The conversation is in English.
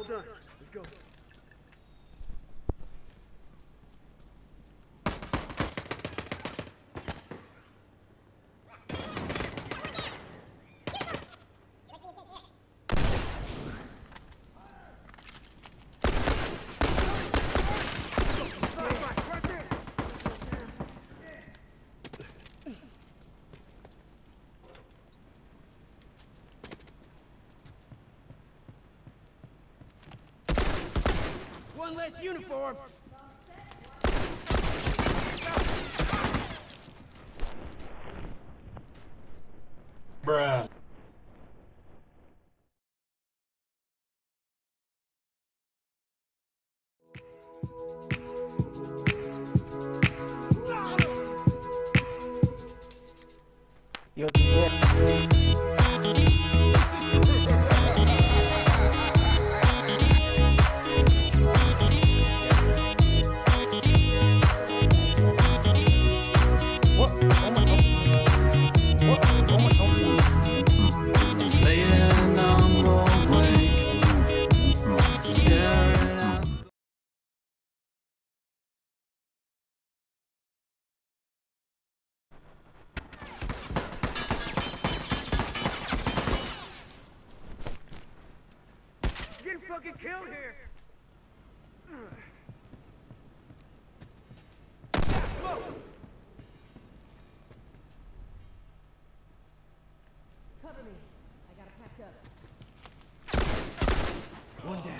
All done. Let's go. One less uniform. Bruh. Yo, Getting fucking killed here. Cover me. I gotta patch up. One down.